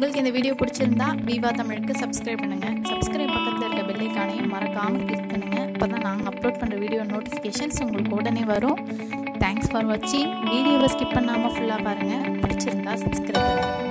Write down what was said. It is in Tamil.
உங்களுக்கு இந்த வீடியோ பிடிச்சிருந்தா விவா தமிழுக்கு சப்ஸ்கிரைப் பண்ணுங்கள் சப்ஸ்கிரைப் பக்கத்தில் இருக்க பெல்லைக்கானையும் மறக்காமல் கிளிக் பண்ணுங்கள் அப்போ தான் நாங்கள் அப்லோட் பண்ணுற வீடியோ நோட்டிஃபிகேஷன்ஸ் உங்களுக்கு உடனே வரும். தேங்க்ஸ் ஃபார் வாட்சிங் வீடியோவை ஸ்கிப் பண்ணாமல் ஃபுல்லாக பாருங்கள் பிடிச்சிருந்தா சப்ஸ்கிரைப் பண்ணுங்கள்